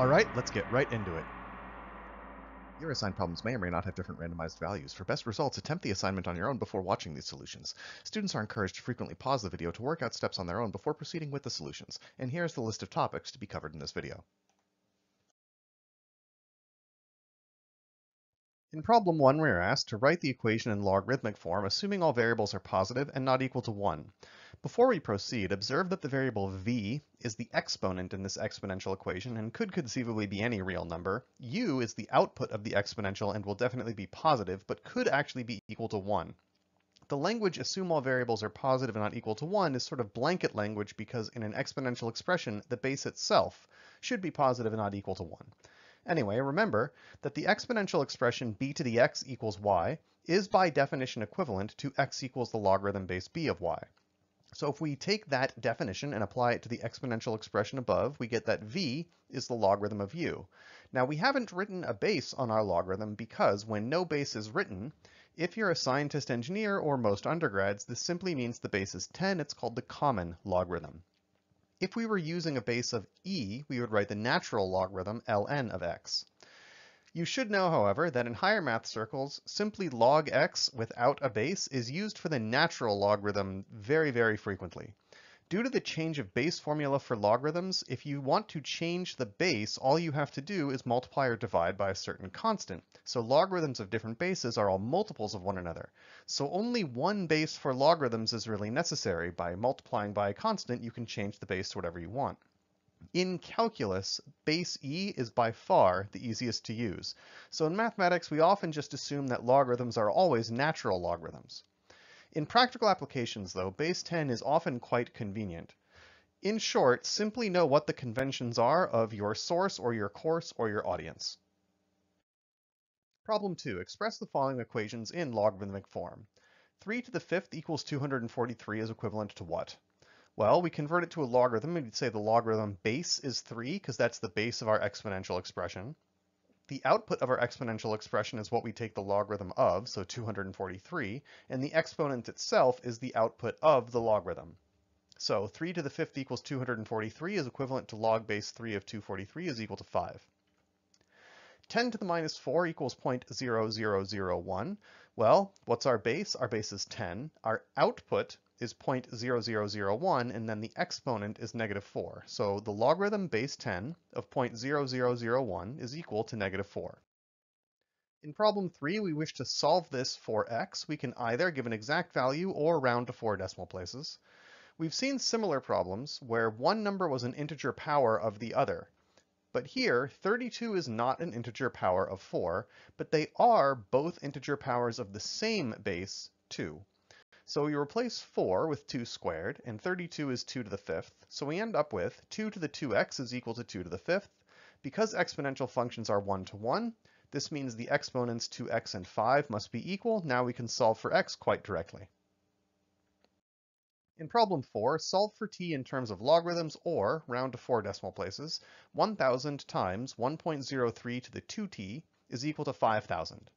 Alright, let's get right into it. Your assigned problems may or may not have different randomized values. For best results, attempt the assignment on your own before watching these solutions. Students are encouraged to frequently pause the video to work out steps on their own before proceeding with the solutions. And here's the list of topics to be covered in this video. In problem 1, we are asked to write the equation in logarithmic form, assuming all variables are positive and not equal to 1. Before we proceed, observe that the variable v is the exponent in this exponential equation and could conceivably be any real number. u is the output of the exponential and will definitely be positive, but could actually be equal to 1. The language assume all variables are positive and not equal to 1 is sort of blanket language because in an exponential expression, the base itself should be positive and not equal to 1. Anyway, remember that the exponential expression b to the x equals y is by definition equivalent to x equals the logarithm base b of y. So if we take that definition and apply it to the exponential expression above, we get that v is the logarithm of u. Now we haven't written a base on our logarithm because when no base is written, if you're a scientist engineer or most undergrads, this simply means the base is 10. It's called the common logarithm. If we were using a base of e, we would write the natural logarithm ln of x. You should know, however, that in higher math circles, simply log x without a base is used for the natural logarithm very, very frequently. Due to the change of base formula for logarithms, if you want to change the base, all you have to do is multiply or divide by a certain constant. So logarithms of different bases are all multiples of one another. So only one base for logarithms is really necessary. By multiplying by a constant, you can change the base to whatever you want. In calculus, base e is by far the easiest to use. So in mathematics, we often just assume that logarithms are always natural logarithms. In practical applications, though, base 10 is often quite convenient. In short, simply know what the conventions are of your source or your course or your audience. Problem 2. Express the following equations in logarithmic form. 3 to the fifth equals 243 is equivalent to what? Well, we convert it to a logarithm we'd say the logarithm base is 3 because that's the base of our exponential expression. The output of our exponential expression is what we take the logarithm of, so 243, and the exponent itself is the output of the logarithm. So 3 to the fifth equals 243 is equivalent to log base 3 of 243 is equal to 5. 10 to the minus 4 equals 0.0001. Well, what's our base? Our base is 10. Our output is 0.0001, and then the exponent is negative 4. So the logarithm base 10 of 0.0001 is equal to negative 4. In problem 3, we wish to solve this for x. We can either give an exact value or round to four decimal places. We've seen similar problems where one number was an integer power of the other. But here, 32 is not an integer power of 4, but they are both integer powers of the same base, 2. So we replace 4 with 2 squared, and 32 is 2 to the fifth. So we end up with 2 to the 2x is equal to 2 to the fifth. Because exponential functions are 1 to 1, this means the exponents 2x and 5 must be equal. Now we can solve for x quite directly. In problem 4, solve for t in terms of logarithms or, round to four decimal places, 1000 times 1.03 to the 2t is equal to 5000.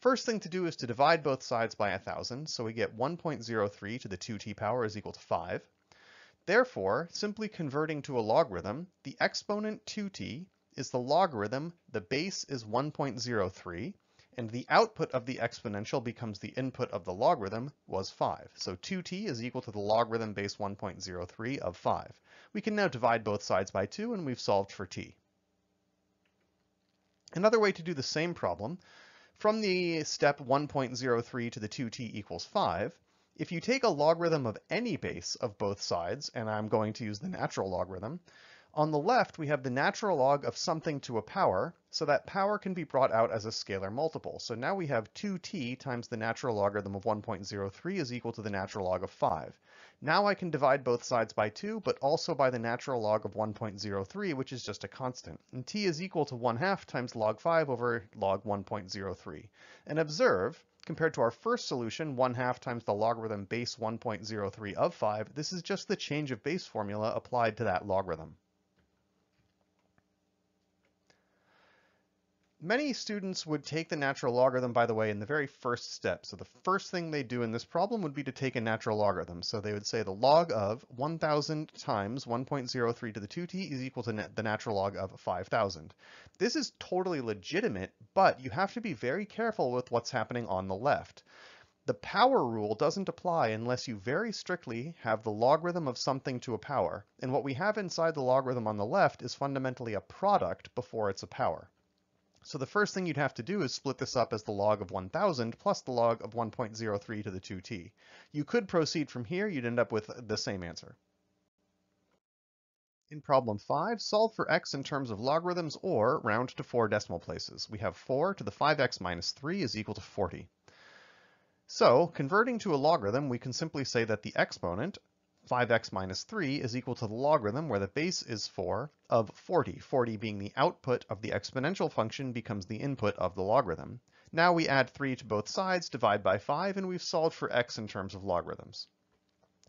First thing to do is to divide both sides by 1,000, so we get 1.03 to the 2t power is equal to 5. Therefore, simply converting to a logarithm, the exponent 2t is the logarithm, the base is 1.03, and the output of the exponential becomes the input of the logarithm was 5. So 2t is equal to the logarithm base 1.03 of 5. We can now divide both sides by 2 and we've solved for t. Another way to do the same problem from the step 1.03 to the 2t equals 5, if you take a logarithm of any base of both sides, and I'm going to use the natural logarithm, on the left we have the natural log of something to a power, so that power can be brought out as a scalar multiple. So now we have 2t times the natural logarithm of 1.03 is equal to the natural log of 5. Now I can divide both sides by 2, but also by the natural log of 1.03, which is just a constant. And t is equal to 1 half times log 5 over log 1.03. And observe, compared to our first solution, 1 half times the logarithm base 1.03 of 5, this is just the change of base formula applied to that logarithm. Many students would take the natural logarithm, by the way, in the very first step. So the first thing they do in this problem would be to take a natural logarithm. So they would say the log of 1,000 times 1.03 to the 2t is equal to the natural log of 5,000. This is totally legitimate, but you have to be very careful with what's happening on the left. The power rule doesn't apply unless you very strictly have the logarithm of something to a power. And what we have inside the logarithm on the left is fundamentally a product before it's a power. So the first thing you'd have to do is split this up as the log of 1000 plus the log of 1.03 to the 2t. You could proceed from here, you'd end up with the same answer. In problem 5, solve for x in terms of logarithms or round to 4 decimal places. We have 4 to the 5x minus 3 is equal to 40. So, converting to a logarithm, we can simply say that the exponent 5x minus 3 is equal to the logarithm, where the base is 4, of 40. 40 being the output of the exponential function becomes the input of the logarithm. Now we add 3 to both sides, divide by 5, and we've solved for x in terms of logarithms.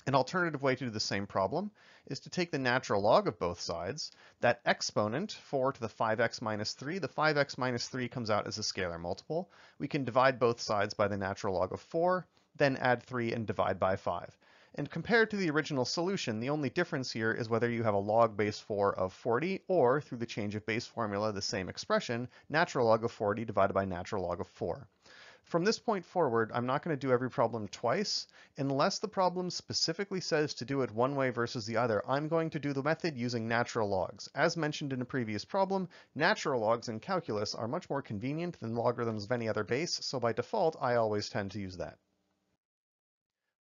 An alternative way to do the same problem is to take the natural log of both sides. That exponent, 4 to the 5x minus 3, the 5x minus 3 comes out as a scalar multiple. We can divide both sides by the natural log of 4, then add 3 and divide by 5. And compared to the original solution, the only difference here is whether you have a log base 4 of 40 or, through the change of base formula, the same expression, natural log of 40 divided by natural log of 4. From this point forward, I'm not going to do every problem twice. Unless the problem specifically says to do it one way versus the other, I'm going to do the method using natural logs. As mentioned in a previous problem, natural logs in calculus are much more convenient than logarithms of any other base, so by default, I always tend to use that.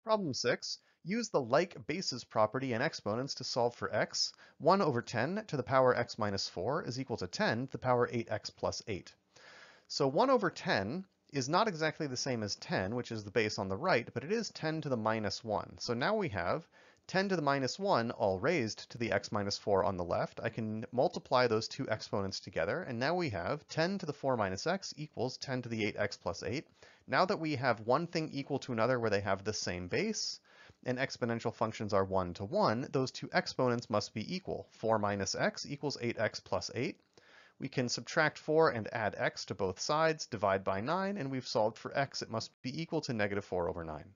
Problem 6. Use the like bases property in exponents to solve for x. 1 over 10 to the power x minus 4 is equal to 10 to the power 8x plus 8. So 1 over 10 is not exactly the same as 10, which is the base on the right, but it is 10 to the minus 1. So now we have 10 to the minus 1 all raised to the x minus 4 on the left. I can multiply those two exponents together, and now we have 10 to the 4 minus x equals 10 to the 8x plus 8. Now that we have one thing equal to another where they have the same base, and exponential functions are 1 to 1, those two exponents must be equal. 4 minus x equals 8x plus 8. We can subtract 4 and add x to both sides, divide by 9, and we've solved for x. It must be equal to negative 4 over 9.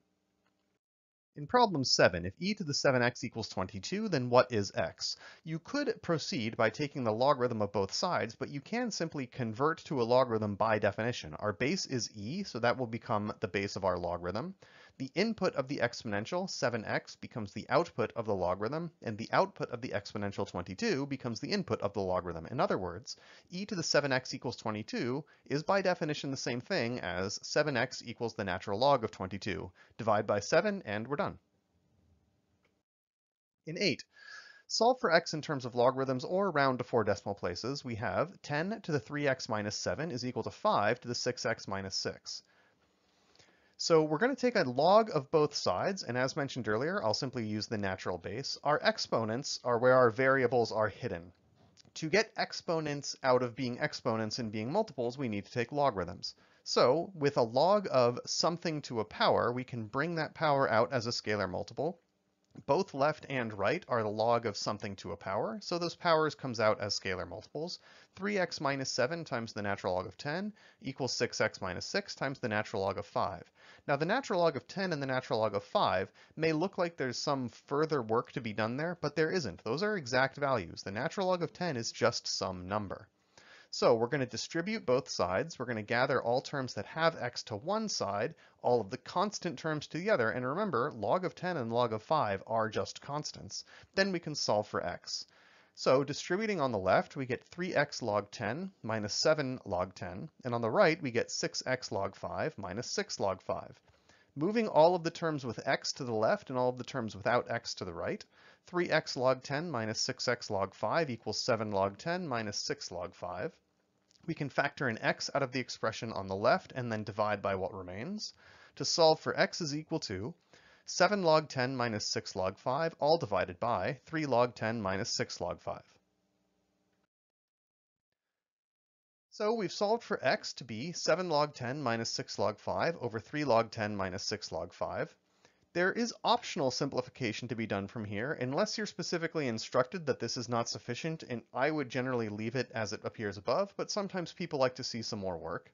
In problem 7, if e to the 7x equals 22, then what is x? You could proceed by taking the logarithm of both sides, but you can simply convert to a logarithm by definition. Our base is e, so that will become the base of our logarithm. The input of the exponential, 7x, becomes the output of the logarithm, and the output of the exponential 22 becomes the input of the logarithm. In other words, e to the 7x equals 22 is by definition the same thing as 7x equals the natural log of 22. Divide by 7 and we're done. In 8, solve for x in terms of logarithms or round to four decimal places. We have 10 to the 3x minus 7 is equal to 5 to the 6x minus 6. So we're going to take a log of both sides, and as mentioned earlier, I'll simply use the natural base. Our exponents are where our variables are hidden. To get exponents out of being exponents and being multiples, we need to take logarithms. So with a log of something to a power, we can bring that power out as a scalar multiple. Both left and right are the log of something to a power, so those powers comes out as scalar multiples. 3x minus 7 times the natural log of 10 equals 6x minus 6 times the natural log of 5. Now the natural log of 10 and the natural log of 5 may look like there's some further work to be done there, but there isn't. Those are exact values. The natural log of 10 is just some number. So we're going to distribute both sides. We're going to gather all terms that have x to one side, all of the constant terms to the other, and remember, log of 10 and log of 5 are just constants. Then we can solve for x. So distributing on the left, we get 3x log 10 minus 7 log 10, and on the right, we get 6x log 5 minus 6 log 5. Moving all of the terms with x to the left and all of the terms without x to the right, 3x log 10 minus 6x log 5 equals 7 log 10 minus 6 log 5. We can factor in x out of the expression on the left and then divide by what remains. To solve for x is equal to 7 log 10 minus 6 log 5, all divided by 3 log 10 minus 6 log 5. So we've solved for x to be 7 log 10 minus 6 log 5 over 3 log 10 minus 6 log 5. There is optional simplification to be done from here, unless you're specifically instructed that this is not sufficient, and I would generally leave it as it appears above, but sometimes people like to see some more work.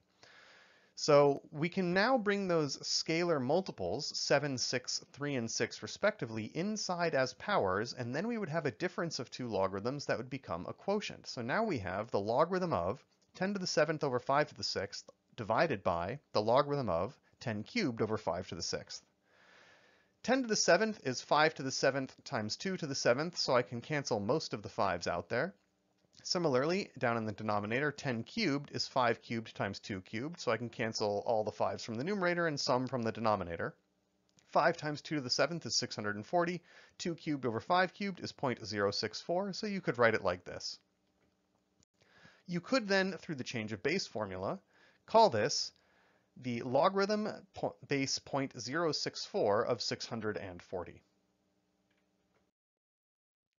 So we can now bring those scalar multiples, 7, 6, 3, and 6 respectively, inside as powers, and then we would have a difference of two logarithms that would become a quotient. So now we have the logarithm of 10 to the 7th over 5 to the 6th divided by the logarithm of 10 cubed over 5 to the 6th. 10 to the 7th is 5 to the 7th times 2 to the 7th, so I can cancel most of the 5's out there. Similarly, down in the denominator, 10 cubed is 5 cubed times 2 cubed, so I can cancel all the 5's from the numerator and some from the denominator. 5 times 2 to the 7th is 640. 2 cubed over 5 cubed is 0.064, so you could write it like this. You could then, through the change of base formula, call this the logarithm base 0.064 of 640.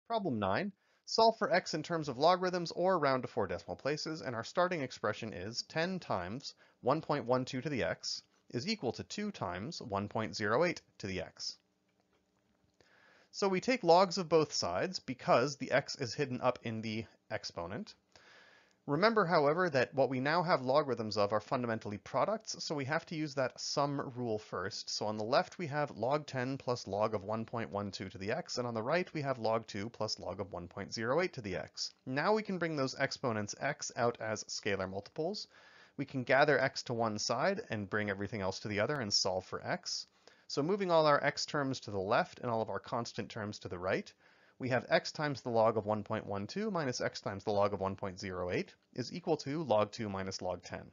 Problem 9. Solve for x in terms of logarithms or round to four decimal places, and our starting expression is 10 times 1.12 to the x is equal to 2 times 1.08 to the x. So we take logs of both sides because the x is hidden up in the exponent, Remember, however, that what we now have logarithms of are fundamentally products, so we have to use that sum rule first. So on the left we have log 10 plus log of 1.12 to the x, and on the right we have log 2 plus log of 1.08 to the x. Now we can bring those exponents x out as scalar multiples. We can gather x to one side and bring everything else to the other and solve for x. So moving all our x terms to the left and all of our constant terms to the right, we have x times the log of 1.12 minus x times the log of 1.08 is equal to log 2 minus log 10.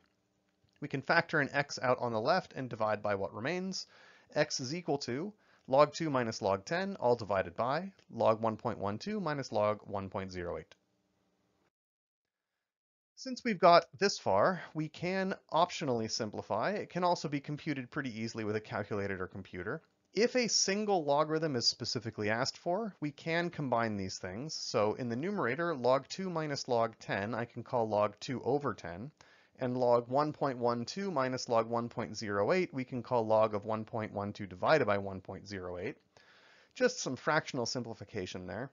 We can factor an x out on the left and divide by what remains. x is equal to log 2 minus log 10, all divided by log 1.12 minus log 1.08. Since we've got this far, we can optionally simplify. It can also be computed pretty easily with a calculator or computer. If a single logarithm is specifically asked for, we can combine these things. So in the numerator, log 2 minus log 10, I can call log 2 over 10. And log 1.12 minus log 1.08, we can call log of 1.12 divided by 1.08. Just some fractional simplification there.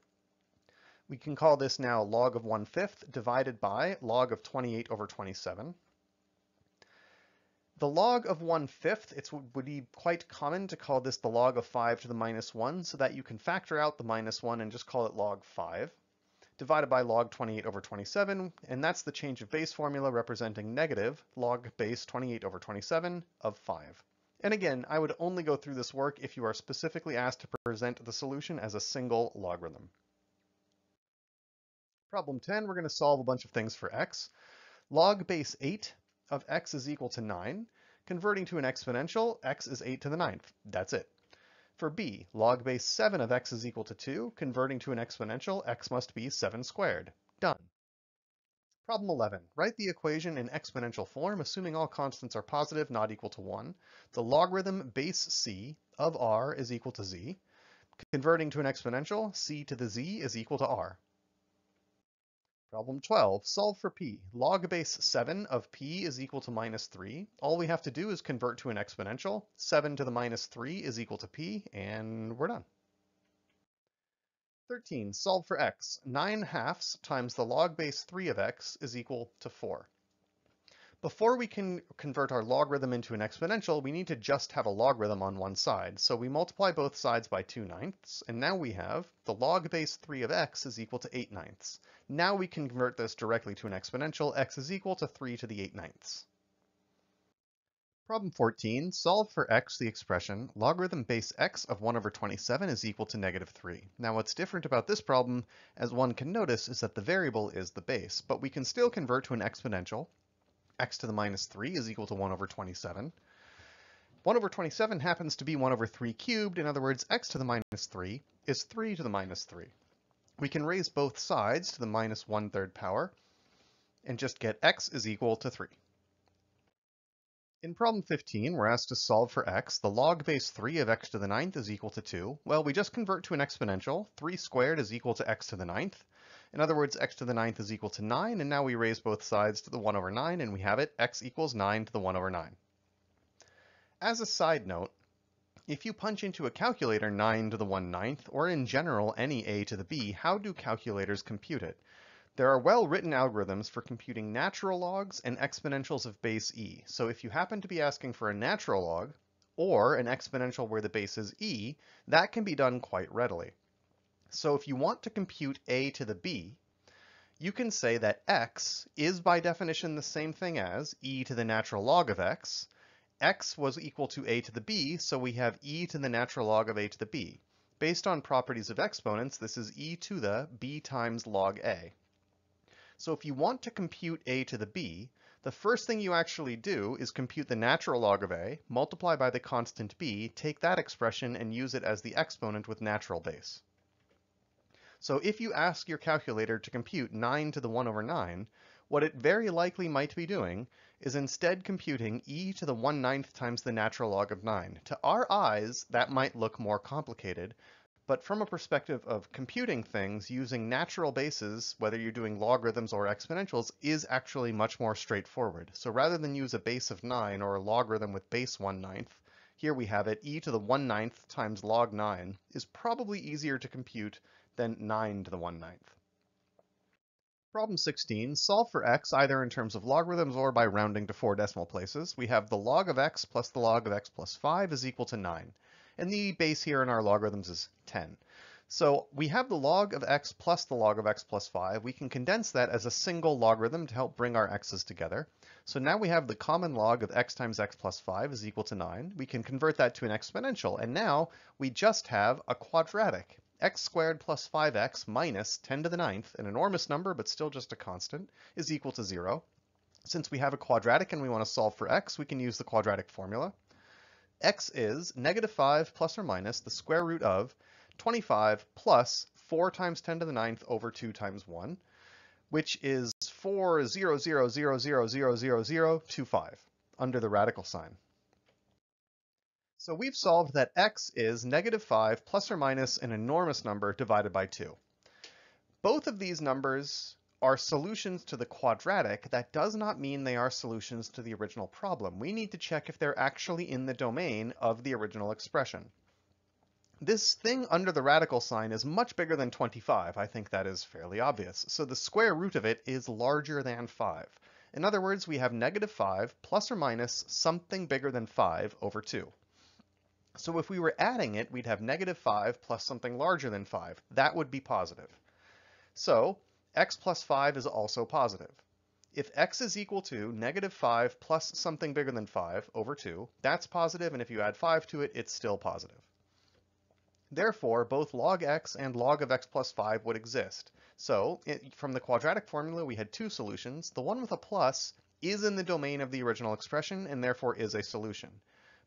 We can call this now log of 1 fifth divided by log of 28 over 27. The log of 1 fifth, it would be quite common to call this the log of 5 to the minus 1 so that you can factor out the minus 1 and just call it log 5 divided by log 28 over 27, and that's the change of base formula representing negative log base 28 over 27 of 5. And again, I would only go through this work if you are specifically asked to present the solution as a single logarithm. Problem 10, we're going to solve a bunch of things for x. Log base 8 of x is equal to 9. Converting to an exponential, x is 8 to the 9th. That's it. For b, log base 7 of x is equal to 2. Converting to an exponential, x must be 7 squared. Done. Problem 11. Write the equation in exponential form, assuming all constants are positive, not equal to 1. The logarithm base c of r is equal to z. Converting to an exponential, c to the z is equal to r. Problem 12, solve for p. Log base 7 of p is equal to minus 3. All we have to do is convert to an exponential. 7 to the minus 3 is equal to p, and we're done. 13, solve for x. 9 halves times the log base 3 of x is equal to 4. Before we can convert our logarithm into an exponential, we need to just have a logarithm on one side. So we multiply both sides by 2 ninths, and now we have the log base 3 of x is equal to 8 ninths. Now we can convert this directly to an exponential. x is equal to 3 to the 8 ninths. Problem 14, solve for x the expression logarithm base x of 1 over 27 is equal to negative 3. Now what's different about this problem, as one can notice, is that the variable is the base, but we can still convert to an exponential, x to the minus 3 is equal to 1 over 27. 1 over 27 happens to be 1 over 3 cubed. In other words, x to the minus 3 is 3 to the minus 3. We can raise both sides to the minus 1 third power and just get x is equal to 3. In problem 15, we're asked to solve for x. The log base 3 of x to the ninth is equal to 2. Well, we just convert to an exponential. 3 squared is equal to x to the ninth. In other words, x to the ninth is equal to 9, and now we raise both sides to the 1 over 9, and we have it, x equals 9 to the 1 over 9. As a side note, If you punch into a calculator 9 to the 1 ninth, or in general any a to the b, how do calculators compute it? There are well-written algorithms for computing natural logs and exponentials of base e. So if you happen to be asking for a natural log, or an exponential where the base is e, that can be done quite readily. So if you want to compute a to the b, you can say that x is by definition the same thing as e to the natural log of x. x was equal to a to the b, so we have e to the natural log of a to the b. Based on properties of exponents, this is e to the b times log a. So if you want to compute a to the b, the first thing you actually do is compute the natural log of a, multiply by the constant b, take that expression and use it as the exponent with natural base. So if you ask your calculator to compute 9 to the 1 over 9, what it very likely might be doing is instead computing e to the 1 ninth times the natural log of 9. To our eyes, that might look more complicated, but from a perspective of computing things, using natural bases, whether you're doing logarithms or exponentials, is actually much more straightforward. So rather than use a base of 9 or a logarithm with base 1 ninth, here we have it e to the 1 ninth times log 9 is probably easier to compute than 9 to the 1 ninth. Problem 16, solve for x either in terms of logarithms or by rounding to four decimal places. We have the log of x plus the log of x plus 5 is equal to 9. And the base here in our logarithms is 10. So we have the log of x plus the log of x plus 5. We can condense that as a single logarithm to help bring our x's together. So now we have the common log of x times x plus 5 is equal to 9. We can convert that to an exponential. And now we just have a quadratic x squared plus 5x minus 10 to the ninth, an enormous number but still just a constant, is equal to 0. Since we have a quadratic and we want to solve for x, we can use the quadratic formula. x is negative 5 plus or minus the square root of 25 plus 4 times 10 to the ninth over 2 times 1, which is 4, 0, 0, 0, 0, 0, 0, 0, 2, 5, under the radical sign. So we've solved that x is negative 5 plus or minus an enormous number divided by 2. Both of these numbers are solutions to the quadratic. That does not mean they are solutions to the original problem. We need to check if they're actually in the domain of the original expression. This thing under the radical sign is much bigger than 25. I think that is fairly obvious. So the square root of it is larger than 5. In other words, we have negative 5 plus or minus something bigger than 5 over 2. So if we were adding it, we'd have negative 5 plus something larger than 5. That would be positive. So x plus 5 is also positive. If x is equal to negative 5 plus something bigger than 5 over 2, that's positive, and if you add 5 to it, it's still positive. Therefore, both log x and log of x plus 5 would exist. So it, from the quadratic formula, we had two solutions. The one with a plus is in the domain of the original expression and therefore is a solution.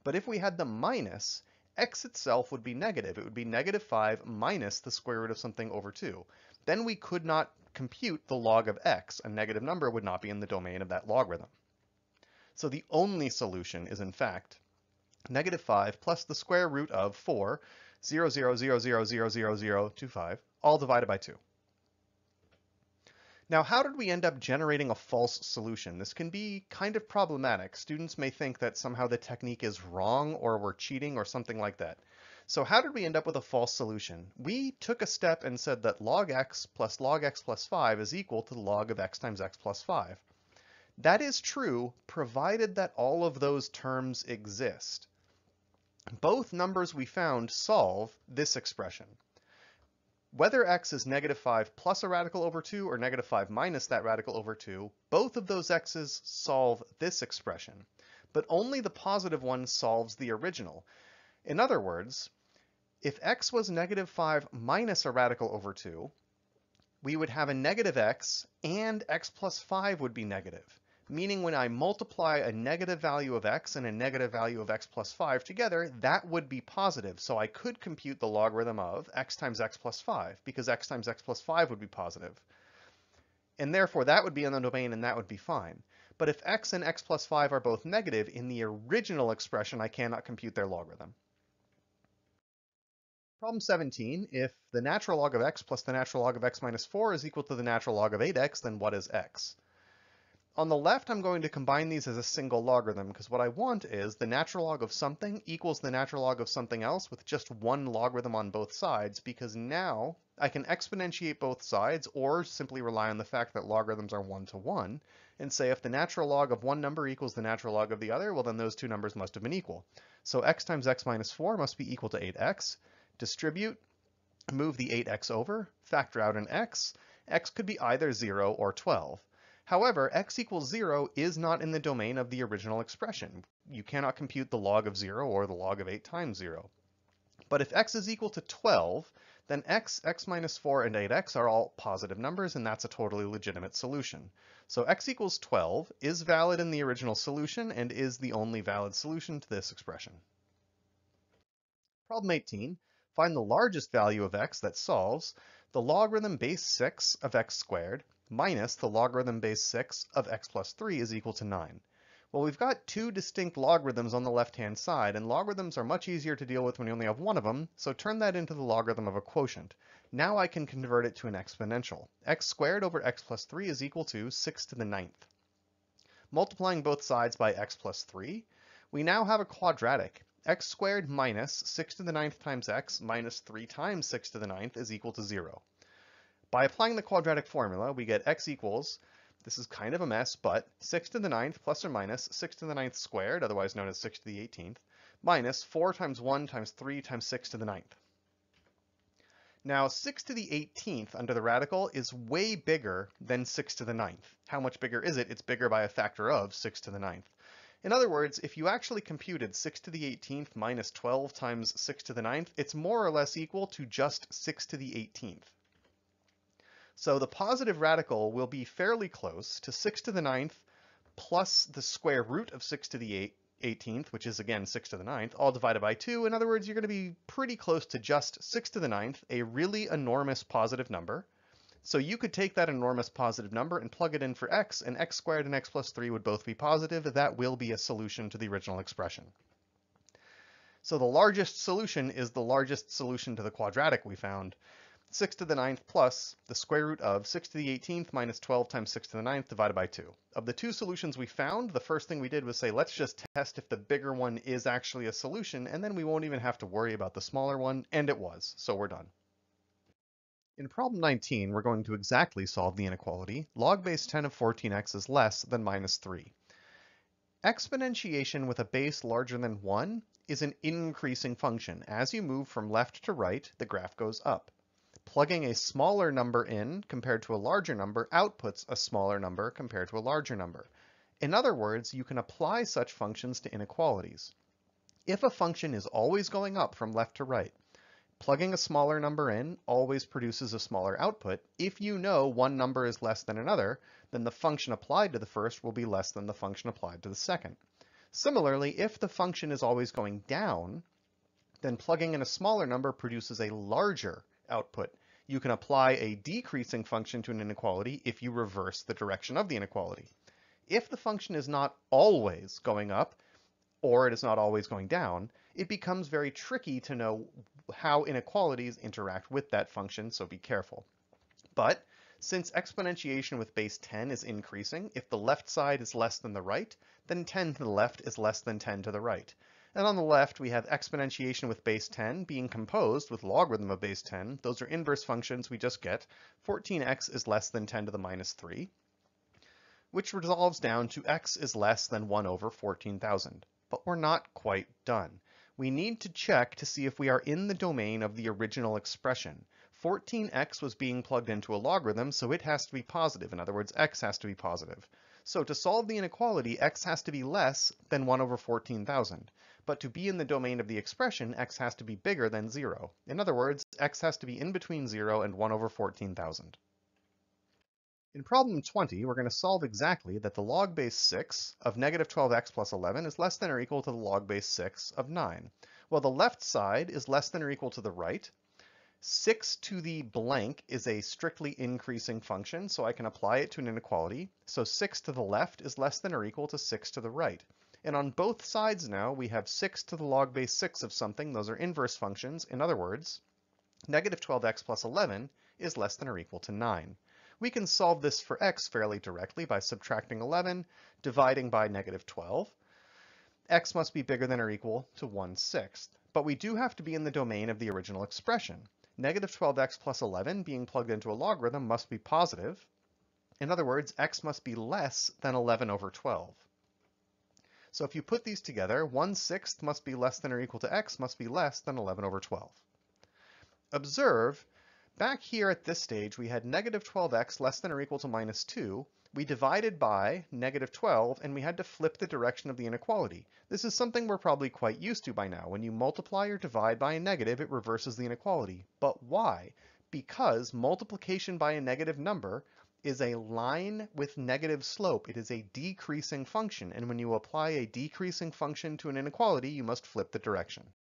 But if we had the minus, x itself would be negative. It would be negative 5 minus the square root of something over 2. Then we could not compute the log of x. A negative number would not be in the domain of that logarithm. So the only solution is in fact negative 5 plus the square root of 4, 0, 0, 0, 0, 0, 0, 0, 2, 5, all divided by 2. Now, how did we end up generating a false solution? This can be kind of problematic. Students may think that somehow the technique is wrong or we're cheating or something like that. So how did we end up with a false solution? We took a step and said that log x plus log x plus 5 is equal to the log of x times x plus 5. That is true, provided that all of those terms exist. Both numbers we found solve this expression. Whether x is negative 5 plus a radical over 2 or negative 5 minus that radical over 2, both of those x's solve this expression, but only the positive one solves the original. In other words, if x was negative 5 minus a radical over 2, we would have a negative x and x plus 5 would be negative meaning when I multiply a negative value of x and a negative value of x plus 5 together, that would be positive. So I could compute the logarithm of x times x plus 5, because x times x plus 5 would be positive. And therefore, that would be in the domain, and that would be fine. But if x and x plus 5 are both negative, in the original expression, I cannot compute their logarithm. Problem 17, if the natural log of x plus the natural log of x minus 4 is equal to the natural log of 8x, then what is x? On the left, I'm going to combine these as a single logarithm because what I want is the natural log of something equals the natural log of something else with just one logarithm on both sides because now I can exponentiate both sides or simply rely on the fact that logarithms are one to one and say if the natural log of one number equals the natural log of the other, well then those two numbers must have been equal. So x times x minus 4 must be equal to 8x. Distribute, move the 8x over, factor out an x. x could be either 0 or 12. However, x equals 0 is not in the domain of the original expression. You cannot compute the log of 0 or the log of 8 times 0. But if x is equal to 12, then x, x minus 4, and 8x are all positive numbers, and that's a totally legitimate solution. So x equals 12 is valid in the original solution and is the only valid solution to this expression. Problem 18, find the largest value of x that solves the logarithm base 6 of x squared minus the logarithm base 6 of x plus 3 is equal to 9. Well, we've got two distinct logarithms on the left-hand side, and logarithms are much easier to deal with when you only have one of them, so turn that into the logarithm of a quotient. Now I can convert it to an exponential. x squared over x plus 3 is equal to 6 to the ninth. Multiplying both sides by x plus 3, we now have a quadratic. x squared minus 6 to the ninth times x minus 3 times 6 to the ninth is equal to 0. By applying the quadratic formula, we get x equals, this is kind of a mess, but 6 to the ninth plus or minus 6 to the ninth squared, otherwise known as 6 to the 18th, minus 4 times 1 times 3 times 6 to the ninth. Now 6 to the 18th under the radical is way bigger than 6 to the ninth. How much bigger is it? It's bigger by a factor of 6 to the ninth. In other words, if you actually computed 6 to the 18th minus 12 times 6 to the ninth, it's more or less equal to just 6 to the 18th. So the positive radical will be fairly close to 6 to the ninth plus the square root of 6 to the 18th, which is again 6 to the ninth, all divided by 2. In other words, you're going to be pretty close to just 6 to the ninth, a really enormous positive number. So you could take that enormous positive number and plug it in for x, and x squared and x plus 3 would both be positive. That will be a solution to the original expression. So the largest solution is the largest solution to the quadratic we found. 6 to the ninth plus the square root of 6 to the 18th minus 12 times 6 to the ninth divided by 2. Of the two solutions we found, the first thing we did was say, let's just test if the bigger one is actually a solution, and then we won't even have to worry about the smaller one, and it was, so we're done. In problem 19, we're going to exactly solve the inequality. Log base 10 of 14x is less than minus 3. Exponentiation with a base larger than 1 is an increasing function. As you move from left to right, the graph goes up plugging a smaller number in compared to a larger number outputs a smaller number compared to a larger number. In other words, you can apply such functions to inequalities. If a function is always going up from left to right, plugging a smaller number in always produces a smaller output. If you know one number is less than another, then the function applied to the first will be less than the function applied to the second. Similarly, if the function is always going down, then plugging in a smaller number produces a larger output. You can apply a decreasing function to an inequality if you reverse the direction of the inequality. If the function is not always going up, or it is not always going down, it becomes very tricky to know how inequalities interact with that function, so be careful. But since exponentiation with base 10 is increasing, if the left side is less than the right, then 10 to the left is less than 10 to the right. And on the left, we have exponentiation with base 10 being composed with logarithm of base 10. Those are inverse functions we just get. 14x is less than 10 to the minus 3, which resolves down to x is less than 1 over 14,000. But we're not quite done. We need to check to see if we are in the domain of the original expression. 14x was being plugged into a logarithm, so it has to be positive. In other words, x has to be positive. So to solve the inequality, x has to be less than 1 over 14,000. But to be in the domain of the expression, x has to be bigger than 0. In other words, x has to be in between 0 and 1 over 14,000. In problem 20, we're going to solve exactly that the log base 6 of negative 12x plus 11 is less than or equal to the log base 6 of 9. Well, the left side is less than or equal to the right. 6 to the blank is a strictly increasing function, so I can apply it to an inequality. So 6 to the left is less than or equal to 6 to the right. And on both sides now, we have 6 to the log base 6 of something. Those are inverse functions. In other words, negative 12x plus 11 is less than or equal to 9. We can solve this for x fairly directly by subtracting 11, dividing by negative 12. x must be bigger than or equal to 1 sixth, but we do have to be in the domain of the original expression. Negative 12x plus 11 being plugged into a logarithm must be positive. In other words, x must be less than 11 over 12. So if you put these together, 1 sixth must be less than or equal to x must be less than 11 over 12. Observe, back here at this stage, we had negative 12x less than or equal to minus 2. We divided by negative 12, and we had to flip the direction of the inequality. This is something we're probably quite used to by now. When you multiply or divide by a negative, it reverses the inequality. But why? Because multiplication by a negative number is a line with negative slope. It is a decreasing function, and when you apply a decreasing function to an inequality, you must flip the direction.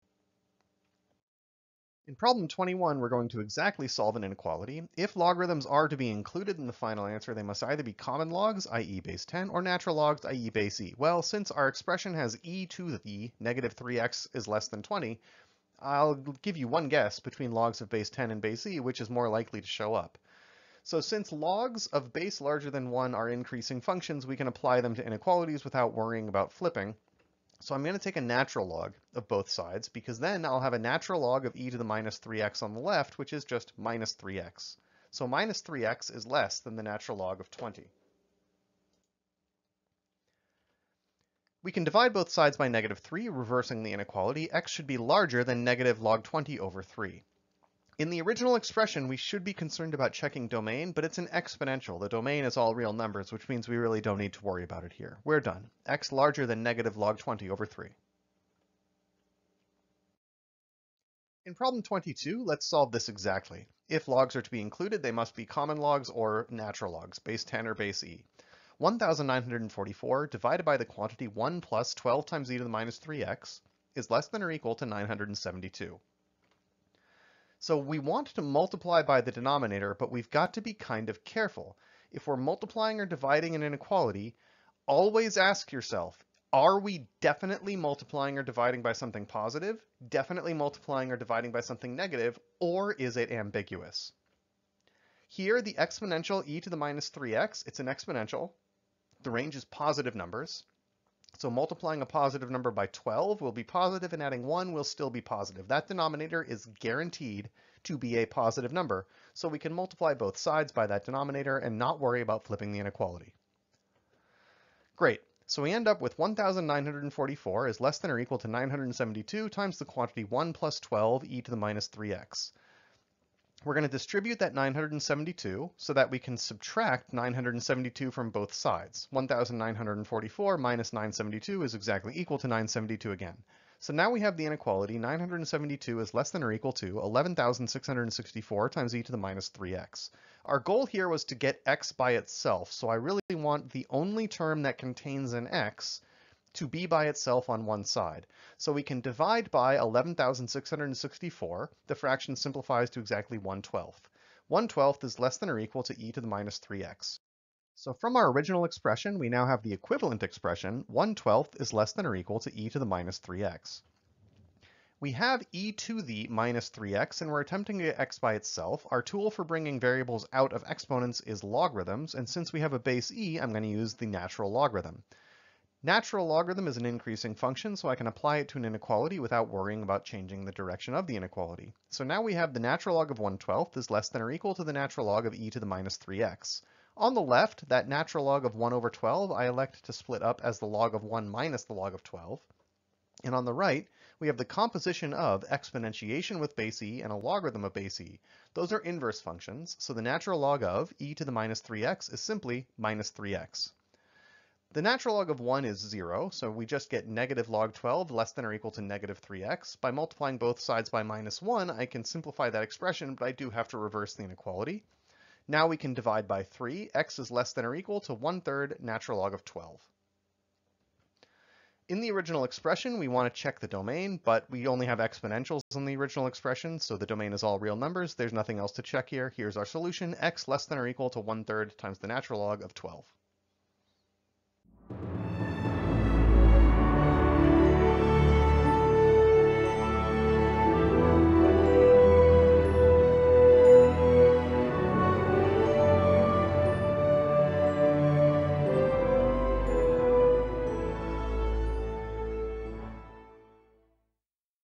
In problem 21, we're going to exactly solve an inequality. If logarithms are to be included in the final answer, they must either be common logs, i.e. base 10, or natural logs, i.e. base e. Well, since our expression has e to the negative 3x is less than 20, I'll give you one guess between logs of base 10 and base e, which is more likely to show up. So since logs of base larger than 1 are increasing functions, we can apply them to inequalities without worrying about flipping. So I'm going to take a natural log of both sides, because then I'll have a natural log of e to the minus 3x on the left, which is just minus 3x. So minus 3x is less than the natural log of 20. We can divide both sides by negative 3, reversing the inequality. x should be larger than negative log 20 over 3. In the original expression, we should be concerned about checking domain, but it's an exponential. The domain is all real numbers, which means we really don't need to worry about it here. We're done. x larger than negative log 20 over 3. In problem 22, let's solve this exactly. If logs are to be included, they must be common logs or natural logs, base 10 or base e. 1944 divided by the quantity 1 plus 12 times e to the minus 3x is less than or equal to 972. So we want to multiply by the denominator, but we've got to be kind of careful. If we're multiplying or dividing an inequality, always ask yourself, are we definitely multiplying or dividing by something positive, definitely multiplying or dividing by something negative, or is it ambiguous? Here, the exponential e to the minus 3x, it's an exponential. The range is positive numbers. So multiplying a positive number by 12 will be positive and adding 1 will still be positive. That denominator is guaranteed to be a positive number, so we can multiply both sides by that denominator and not worry about flipping the inequality. Great, so we end up with 1944 is less than or equal to 972 times the quantity 1 plus 12 e to the minus 3x. We're going to distribute that 972 so that we can subtract 972 from both sides. 1944 minus 972 is exactly equal to 972 again. So now we have the inequality 972 is less than or equal to 11,664 times e to the minus 3x. Our goal here was to get x by itself, so I really want the only term that contains an x to be by itself on one side. So we can divide by 11,664. The fraction simplifies to exactly 1 12th. 1 12th is less than or equal to e to the minus 3x. So from our original expression, we now have the equivalent expression, 1 12th is less than or equal to e to the minus 3x. We have e to the minus 3x, and we're attempting to get x by itself. Our tool for bringing variables out of exponents is logarithms, and since we have a base e, I'm going to use the natural logarithm. Natural logarithm is an increasing function, so I can apply it to an inequality without worrying about changing the direction of the inequality. So now we have the natural log of 1 12th is less than or equal to the natural log of e to the minus 3x. On the left, that natural log of 1 over 12, I elect to split up as the log of 1 minus the log of 12. And on the right, we have the composition of exponentiation with base e and a logarithm of base e. Those are inverse functions, so the natural log of e to the minus 3x is simply minus 3x. The natural log of 1 is 0, so we just get negative log 12 less than or equal to negative 3x. By multiplying both sides by minus 1, I can simplify that expression, but I do have to reverse the inequality. Now we can divide by 3. x is less than or equal to 1 third natural log of 12. In the original expression, we want to check the domain, but we only have exponentials in the original expression, so the domain is all real numbers. There's nothing else to check here. Here's our solution, x less than or equal to 1 third times the natural log of 12.